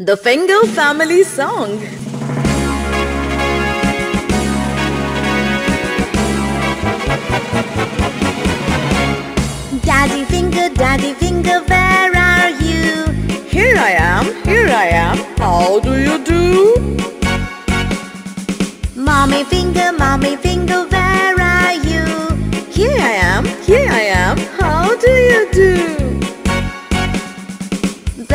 The Finger Family Song. Daddy finger, daddy finger, where are you? Here I am, here I am. How do you do? Mommy finger, mommy finger, where are you?